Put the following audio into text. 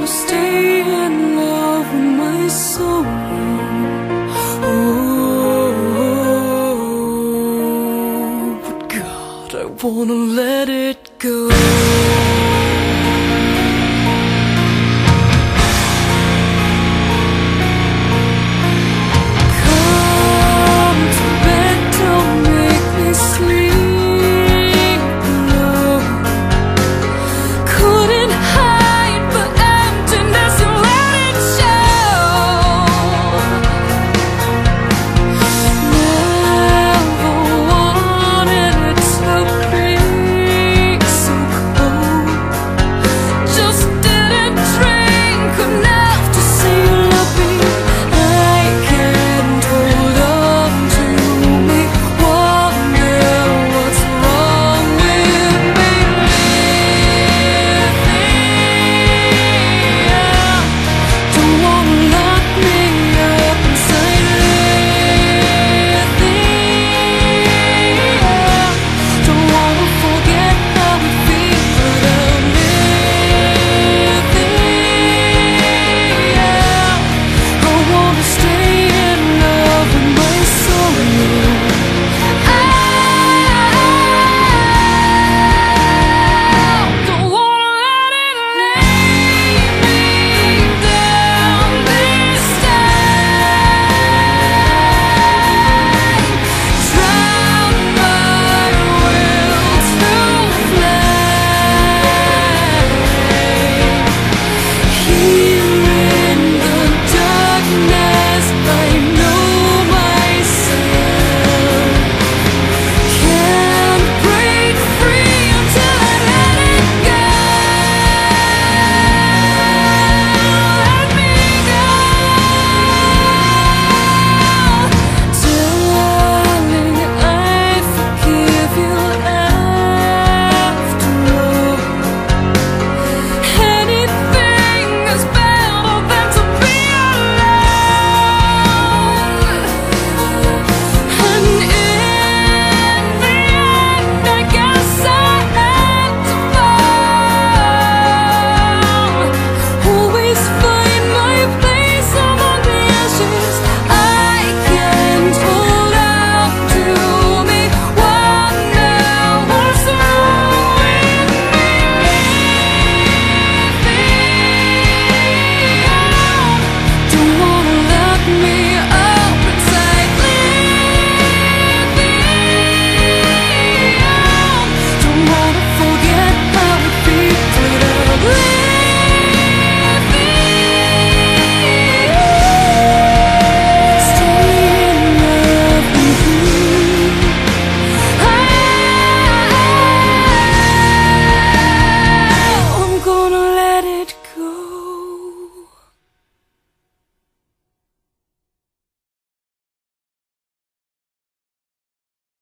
wanna stay in love with my soul. Oh, but God, I wanna let it go.